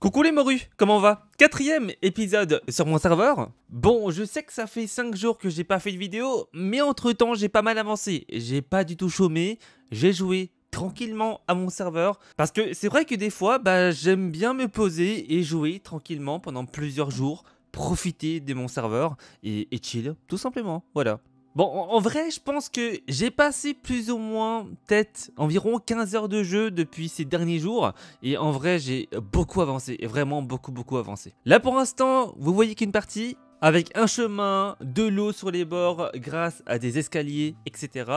Coucou les morus, comment va? Quatrième épisode sur mon serveur. Bon, je sais que ça fait 5 jours que j'ai pas fait de vidéo, mais entre temps j'ai pas mal avancé. J'ai pas du tout chômé, j'ai joué tranquillement à mon serveur. Parce que c'est vrai que des fois, bah, j'aime bien me poser et jouer tranquillement pendant plusieurs jours, profiter de mon serveur et, et chill, tout simplement, voilà. Bon, en, vrai, je pense que j'ai passé plus ou moins peut-être environ 15 heures de jeu depuis ces derniers jours. Et en vrai, j'ai beaucoup avancé, vraiment beaucoup, beaucoup avancé. Là, pour l'instant, vous voyez qu'une partie avec un chemin, de l'eau sur les bords grâce à des escaliers, etc.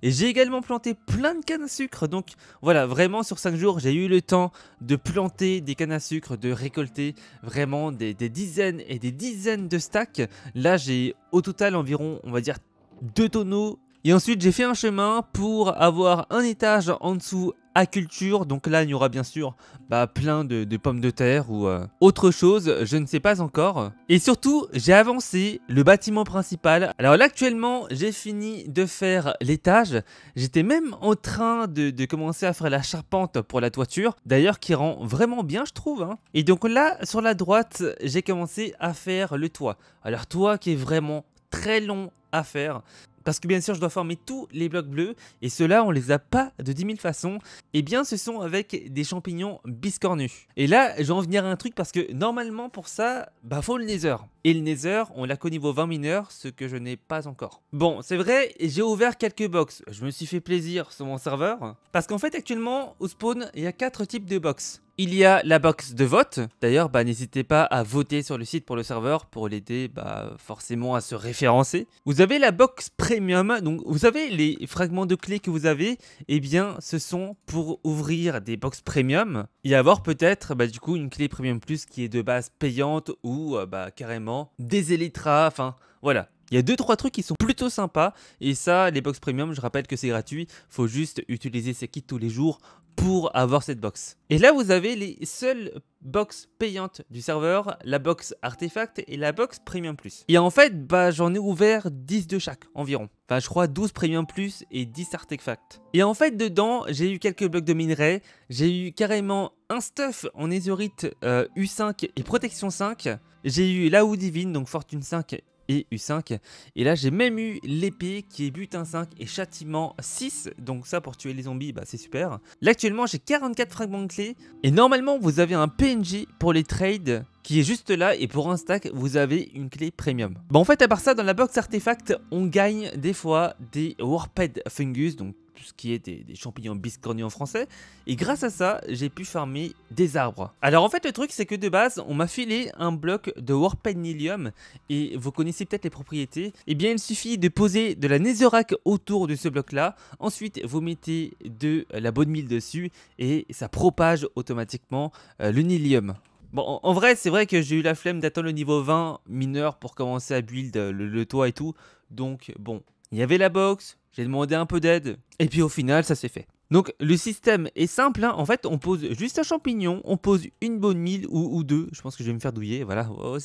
Et j'ai également planté plein de cannes à sucre. Donc voilà, vraiment sur 5 jours, j'ai eu le temps de planter des cannes à sucre, de récolter vraiment des, des dizaines et des dizaines de stacks. Là, j'ai au total environ, on va dire, deux tonneaux. Et ensuite, j'ai fait un chemin pour avoir un étage en dessous à culture. Donc là, il y aura bien sûr bah, plein de, pommes de terre ou euh, autre chose, je ne sais pas encore. Et surtout, j'ai avancé le bâtiment principal. Alors là, actuellement, j'ai fini de faire l'étage. J'étais même en train de, commencer à faire la charpente pour la toiture. D'ailleurs, qui rend vraiment bien, je trouve. Hein. Et donc là, sur la droite, j'ai commencé à faire le toit. Alors toit qui est vraiment très long faire. Parce que bien sûr, je dois former tous les blocs bleus, et ceux-là, on les a pas de 10 000 façons. Et eh bien, ce sont avec des champignons biscornus. Et là, je vais en venir à un truc, parce que normalement, pour ça, bah faut le nether. Et le nether, on l'a qu'au niveau 20 mineurs, ce que je n'ai pas encore. Bon, c'est vrai, j'ai ouvert quelques box. Je me suis fait plaisir sur mon serveur. Parce qu'en fait, actuellement, au spawn, il y a 4 types de box. Il y a la box de vote. D'ailleurs, bah, n'hésitez pas à voter sur le site pour le serveur pour l'aider bah, forcément à se référencer. Vous avez la box premium. Donc, vous savez, les fragments de clés que vous avez, eh bien, ce sont pour ouvrir des box premium et avoir peut-être bah, du coup une clé premium plus qui est de base payante ou euh, bah, carrément des élytras. Enfin, voilà. Il y a 2-3 trucs qui sont plutôt sympas et ça, les box premium, je rappelle que c'est gratuit, faut juste utiliser ces kits tous les jours pour avoir cette box. Et là, vous avez les seules box payantes du serveur, la box artefact et la box premium plus. Et en fait, bah, j'en ai ouvert 10 de chaque environ. Enfin, je crois 12 premium plus et 10 artefacts. Et en fait, dedans, j'ai eu quelques blocs de minerais, j'ai eu carrément un stuff en netherite U5 euh, et protection 5, j'ai eu la ou divine, donc fortune 5 et U5. Et là, j'ai même eu l'épée qui est butin 5 et châtiment 6. Donc ça, pour tuer les zombies, bah, c'est super. Là, actuellement, j'ai 44 fragments de clés. Et normalement, vous avez un PNJ pour les trades qui est juste là et pour un stack vous avez une clé premium. Bon en fait à part ça dans la box artefact on gagne des fois des warped fungus donc tout ce qui est des, champignons biscornus en français. Et grâce à ça, j'ai pu farmer des arbres. Alors en fait, le truc, c'est que de base, on m'a filé un bloc de Warped Nilium. Et vous connaissez peut-être les propriétés. Eh bien, il suffit de poser de la Netherrack autour de ce bloc-là. Ensuite, vous mettez de la bonne mille dessus. Et ça propage automatiquement euh, le Nilium. Bon, en, vrai, c'est vrai que j'ai eu la flemme d'attendre le niveau 20 mineur pour commencer à build le, le toit et tout. Donc, bon, il y avait la box, j'ai demandé un peu d'aide, et puis au final, ça s'est fait. Donc le système est simple, hein. en fait on pose juste un champignon, on pose une bonne mille ou, deux, je pense que je vais me faire douiller, voilà, oh,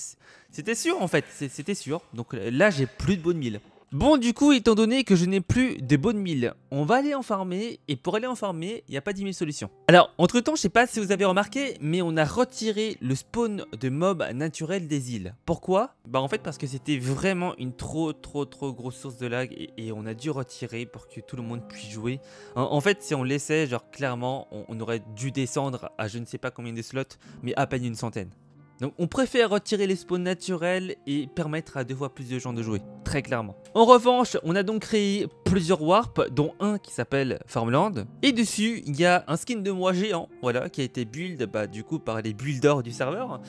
c'était sûr en fait, c'était sûr, donc là j'ai plus de bonne mille. Bon du coup étant donné que je n'ai plus de bonnes milles, on va aller en farmer et pour aller en farmer il n'y a pas 10 000 solutions. Alors entre temps je sais pas si vous avez remarqué mais on a retiré le spawn de mobs naturels des îles. Pourquoi? Bah en fait parce que c'était vraiment une trop trop trop grosse source de lag et, on a dû retirer pour que tout le monde puisse jouer. En, fait si on laissait genre clairement on, on aurait dû descendre à je ne sais pas combien de slots mais à peine une centaine. Donc on préfère retirer les spawns naturels et permettre à deux fois plus de gens de jouer, très clairement. En revanche, on a donc créé plusieurs warps, dont un qui s'appelle Farmland. Et dessus, il y a un skin de moi géant, voilà, qui a été build bah, du coup par les builders du serveur.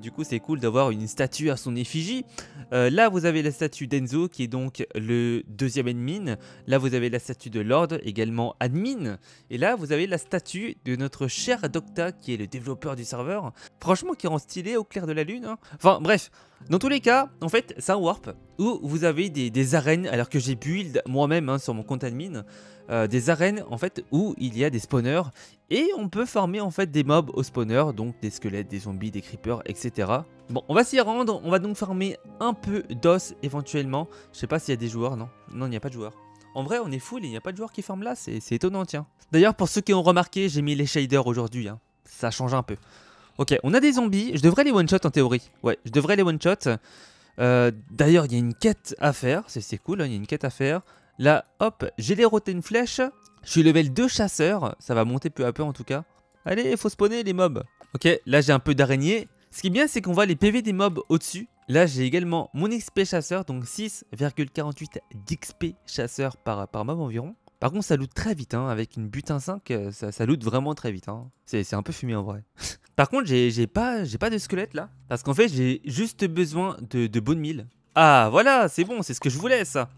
du coup, c'est cool d'avoir une statue à son effigie. Euh, là, vous avez la statue d'Enzo, qui est donc le deuxième admin. Là, vous avez la statue de Lord, également admin. Et là, vous avez la statue de notre cher Docta, qui est le développeur du serveur. Franchement, qui rend stylé au clair de la lune. Hein. Enfin bref, dans tous les cas, en fait, c'est un warp où vous avez des, arènes, alors que j'ai build moi-même hein, sur mon compte admin, euh, des arènes en fait où il y a des spawners et on peut farmer en fait des mobs au spawner, donc des squelettes, des zombies, des creepers, etc. Bon, on va s'y rendre, on va donc farmer un peu d'os éventuellement. Je sais pas s'il y a des joueurs, non? Non, il n'y a pas de joueurs. En vrai, on est full et il n'y a pas de joueurs qui farment là, c'est étonnant, tiens. D'ailleurs, pour ceux qui ont remarqué, j'ai mis les shaders aujourd'hui, hein. ça change un peu. Ok, on a des zombies. Je devrais les one-shot en théorie. Ouais, je devrais les one-shot. Euh, D'ailleurs, il y a une quête à faire. C'est cool, hein, il y a une quête à faire. Là, hop, j'ai les une flèche. Je suis level 2 chasseur. Ça va monter peu à peu en tout cas. Allez, faut spawner les mobs. Ok, là j'ai un peu d'araignée. Ce qui est bien, c'est qu'on voit les PV des mobs au-dessus. Là, j'ai également mon XP chasseur, donc 6,48 d'XP chasseur par mob environ. Par contre, ça loot très vite, hein, avec une butin 5, euh, ça, ça loot vraiment très vite. Hein. C'est un peu fumé en vrai. Par contre, j'ai pas, pas de squelette là, parce qu'en fait, j'ai juste besoin de, de bonnes mille. Ah, voilà, c'est bon, c'est ce que je voulais ça.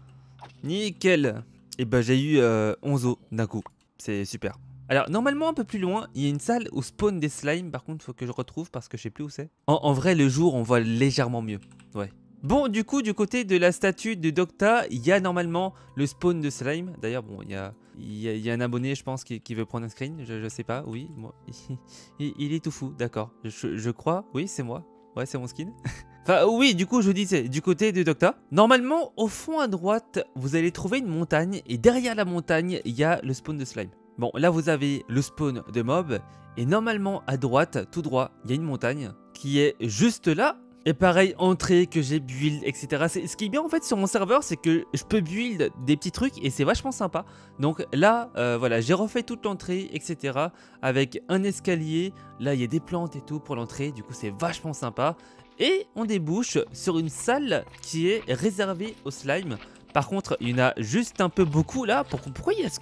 Nickel. Et bah, j'ai eu 11 euh, os d'un coup. C'est super. Alors, normalement, un peu plus loin, il y a une salle où spawn des slimes. Par contre, faut que je retrouve parce que je sais plus où c'est. En, vrai, le jour, on voit légèrement mieux. Ouais, Bon, du coup, du côté de la statue de Docta, il y a normalement le spawn de slime. D'ailleurs, bon, il y a, y, a, un abonné, je pense, qui, veut prendre un screen. Je, sais pas, oui, moi. Il, est tout fou, d'accord. Je, crois, oui, c'est moi. Ouais, c'est mon skin. enfin, oui, du coup, je disais, du côté de Docta. Normalement, au fond à droite, vous allez trouver une montagne. Et derrière la montagne, il y a le spawn de slime. Bon, là, vous avez le spawn de mob. Et normalement, à droite, tout droit, il y a une montagne qui est juste là et pareil, entrée que j'ai build, etc. Ce qui est bien en fait sur mon serveur, c'est que je peux build des petits trucs et c'est vachement sympa. Donc là, euh, voilà, j'ai refait toute l'entrée, etc. Avec un escalier. Là, il y a des plantes et tout pour l'entrée. Du coup, c'est vachement sympa. Et on débouche sur une salle qui est réservée au slime. Par contre, il y en a juste un peu beaucoup là. Pourquoi, pourquoi, est-ce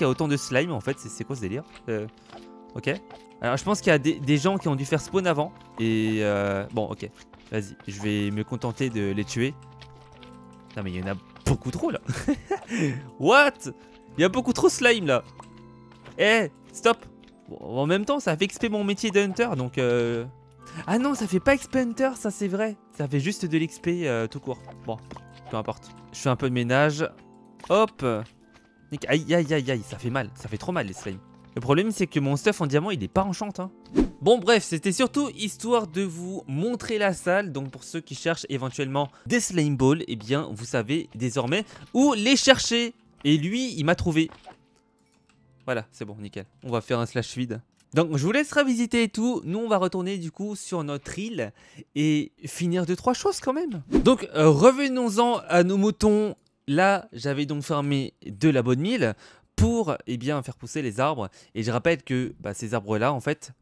y a autant de slime en fait? C'est quoi ce délire? Euh, Ok. Alors je pense qu'il y a des, gens qui ont dû faire spawn avant. Et euh, bon, ok. Vas-y, je vais me contenter de les tuer. Non mais il y en a beaucoup trop là. What? Il y a beaucoup trop slime là. Eh, stop. en même temps, ça fait XP mon métier de hunter, donc... Euh... Ah non, ça fait pas XP hunter, ça c'est vrai. Ça fait juste de l'XP euh, tout court. Bon, peu importe. Je fais un peu de ménage. Hop. Aïe, aïe, aïe, aïe, ça fait mal. Ça fait trop mal les slimes. Le problème, c'est que mon stuff en diamant, il est pas enchantant. Hein. Bon bref, c'était surtout histoire de vous montrer la salle. Donc pour ceux qui cherchent éventuellement des slime balls, eh bien vous savez désormais où les chercher. Et lui, il m'a trouvé. Voilà, c'est bon, nickel. On va faire un slash vide. Donc je vous laisse visiter et tout. Nous on va retourner du coup sur notre île et finir deux trois choses quand même. Donc euh, revenons-en à nos moutons. Là j'avais donc fermé de la bonne mille pour eh bien, faire pousser les arbres. Et je rappelle que bah, ces arbres-là, en fait,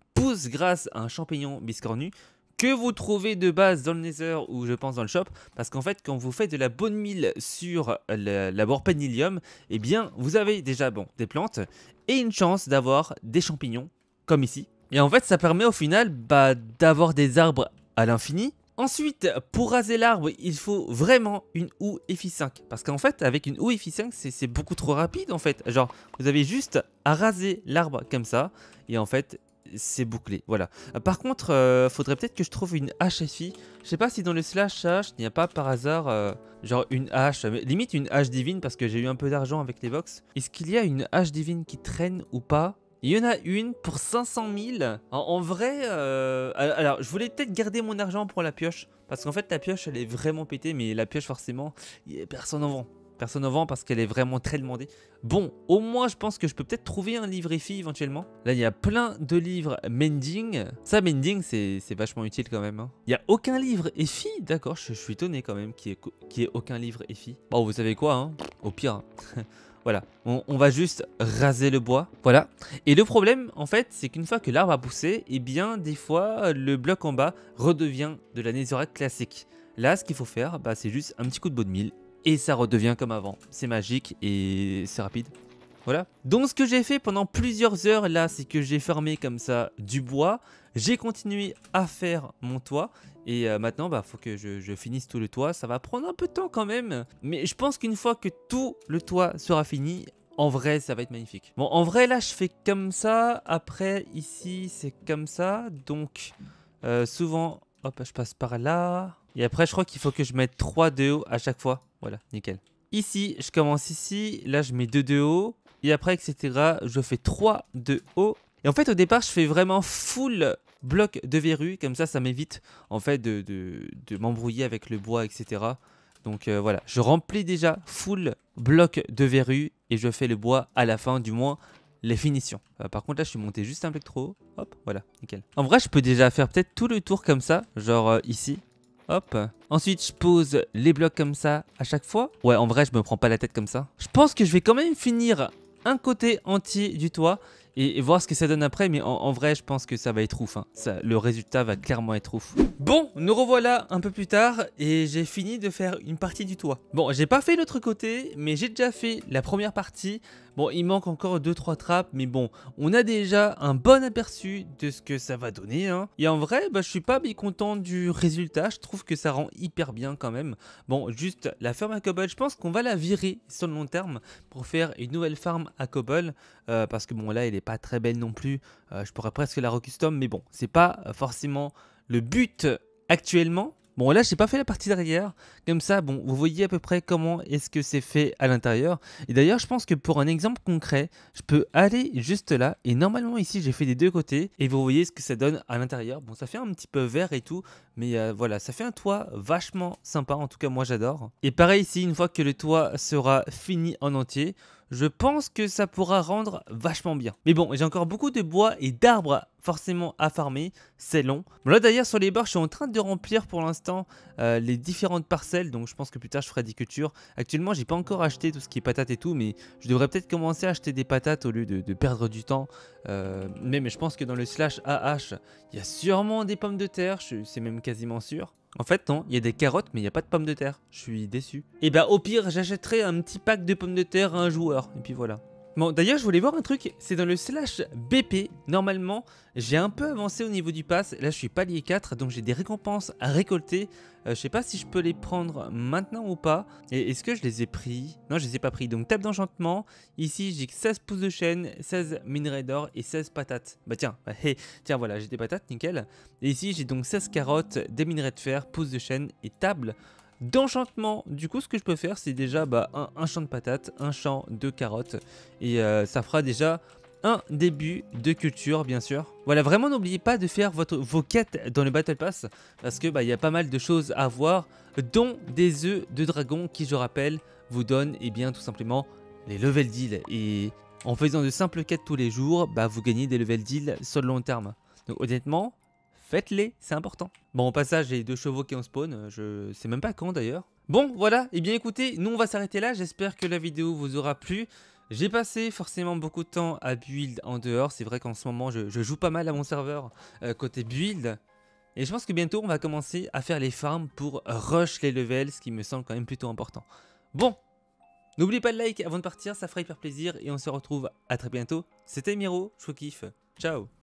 grâce à un champignon biscornu que vous trouvez de base dans le Nether ou je pense dans le shop parce qu'en fait quand vous faites de la bonne mille sur labor Penilium eh bien vous avez déjà bon des plantes et une chance d'avoir des champignons comme ici et en fait ça permet au final bah, d'avoir des arbres à l'infini Ensuite, pour raser l'arbre, il faut vraiment une houe FI5. Parce qu'en fait, avec une houe FI5, c'est beaucoup trop rapide en fait. Genre, vous avez juste à raser l'arbre comme ça. Et en fait, c'est bouclé. Voilà. Par contre, euh, faudrait peut-être que je trouve une hache. Je sais pas si dans le slash hache, il n'y a pas par hasard euh, genre une hache. limite une hache divine parce que j'ai eu un peu d'argent avec les box. Est-ce qu'il y a une hache divine qui traîne ou pas? Il y en a une pour 500 000. En, vrai, euh, alors je voulais peut-être garder mon argent pour la pioche. Parce qu'en fait, la pioche, elle est vraiment pétée. Mais la pioche, forcément, personne en vend. Personne en vend parce qu'elle est vraiment très demandée. Bon, au moins, je pense que je peux peut-être trouver un livre EFI éventuellement. Là, il y a plein de livres mending. Ça, mending, c'est vachement utile quand même. Hein. Il n'y a aucun livre EFI D'accord, je, suis étonné quand même qu'il n'y ait, aucun livre EFI. Bon, vous savez quoi, hein? Au pire. Hein. Voilà, on, va juste raser le bois. Voilà. Et le problème, en fait, c'est qu'une fois que l'arbre a poussé, eh bien, des fois, le bloc en bas redevient de la netherrack classique. Là, ce qu'il faut faire, bah, c'est juste un petit coup de de mille et ça redevient comme avant. C'est magique et c'est rapide. Voilà. Donc ce que j'ai fait pendant plusieurs heures là, c'est que j'ai fermé comme ça du bois. J'ai continué à faire mon toit. Et euh, maintenant, bah, faut que je, finisse tout le toit. Ça va prendre un peu de temps quand même. Mais je pense qu'une fois que tout le toit sera fini, en vrai, ça va être magnifique. Bon, en vrai, là, je fais comme ça. Après, ici, c'est comme ça. Donc, euh, souvent, hop, je passe par là. Et après, je crois qu'il faut que je mette 3 de haut à chaque fois. Voilà, nickel. Ici, je commence ici. Là, je mets 2 de haut. Et après, etc., je fais 3 de haut. Et en fait, au départ, je fais vraiment full bloc de verrue. Comme ça, ça m'évite en fait de, de, m'embrouiller avec le bois, etc. Donc euh, voilà, je remplis déjà full bloc de verrue et je fais le bois à la fin, du moins les finitions. Euh, par contre là je suis monté juste un peu trop haut. Hop, voilà, nickel. En vrai je peux déjà faire peut-être tout le tour comme ça, genre euh, ici. Hop. Ensuite, je pose les blocs comme ça à chaque fois. Ouais, en vrai, je me prends pas la tête comme ça. Je pense que je vais quand même finir un côté entier du toit et, voir ce que ça donne après. Mais en, vrai, je pense que ça va être ouf. Hein. Ça, le résultat va clairement être ouf. Bon, nous revoilà un peu plus tard et j'ai fini de faire une partie du toit. Bon, j'ai pas fait l'autre côté, mais j'ai déjà fait la première partie. Bon, il manque encore 2-3 trappes, mais bon, on a déjà un bon aperçu de ce que ça va donner. Hein. Et en vrai, bah, je suis pas content du résultat. Je trouve que ça rend hyper bien quand même. Bon, juste la ferme à cobble, je pense qu'on va la virer sur le long terme pour faire une nouvelle farm à cobble. Euh, parce que bon, là, elle est très belle non plus. Euh, je pourrais presque la recustom, mais bon, c'est pas forcément le but actuellement. Bon là j'ai pas fait la partie derrière, comme ça bon vous voyez à peu près comment est-ce que c'est fait à l'intérieur. Et d'ailleurs je pense que pour un exemple concret, je peux aller juste là et normalement ici j'ai fait des deux côtés et vous voyez ce que ça donne à l'intérieur. Bon ça fait un petit peu vert et tout, mais euh, voilà ça fait un toit vachement sympa, en tout cas moi j'adore. Et pareil ici une fois que le toit sera fini en entier, je pense que ça pourra rendre vachement bien. Mais bon, j'ai encore beaucoup de bois et d'arbres forcément à farmer, c'est long. là d'ailleurs sur les bords, je suis en train de remplir pour l'instant euh, les différentes parcelles, donc je pense que plus tard je ferai des cultures. Actuellement, j'ai pas encore acheté tout ce qui est patates et tout, mais je devrais peut-être commencer à acheter des patates au lieu de, perdre du temps. Euh, mais, mais je pense que dans le slash AH, il y a sûrement des pommes de terre, c'est même quasiment sûr. En fait, non, il y a des carottes, mais il n'y a pas de pommes de terre. Je suis déçu. Et bah, au pire, j'achèterai un petit pack de pommes de terre à un joueur. Et puis voilà. Bon, d'ailleurs, je voulais voir un truc, c'est dans le slash BP, normalement, j'ai un peu avancé au niveau du pass, là je suis palier 4, donc j'ai des récompenses à récolter, euh, je sais pas si je peux les prendre maintenant ou pas, et est-ce que je les ai pris? Non, je les ai pas pris, donc table d'enchantement, ici j'ai 16 pouces de chaîne, 16 minerais d'or et 16 patates, bah tiens, bah, tiens voilà, j'ai des patates, nickel, et ici j'ai donc 16 carottes, des minerais de fer, pouces de chaîne et table d'enchantement. Du coup, ce que je peux faire, c'est déjà bah, un, champ de patates, un champ de carottes. Et euh, ça fera déjà un début de culture, bien sûr. Voilà, vraiment n'oubliez pas de faire votre, vos quêtes dans le Battle Pass. Parce que bah, y a pas mal de choses à voir, dont des œufs de dragon qui, je rappelle, vous donnent eh bien, tout simplement les level deals. Et en faisant de simples quêtes tous les jours, bah, vous gagnez des level deals sur le long terme. Donc honnêtement, faites-les, c'est important. Bon, au passage, j'ai deux chevaux qui en spawn, je sais même pas quand d'ailleurs. Bon, voilà, et eh bien écoutez, nous on va s'arrêter là, j'espère que la vidéo vous aura plu. J'ai passé forcément beaucoup de temps à build en dehors, c'est vrai qu'en ce moment je, joue pas mal à mon serveur euh, côté build. Et je pense que bientôt on va commencer à faire les farms pour rush les levels, ce qui me semble quand même plutôt important. Bon, n'oubliez pas de like avant de partir, ça fera hyper plaisir et on se retrouve à très bientôt. C'était Miro, je vous kiffe, ciao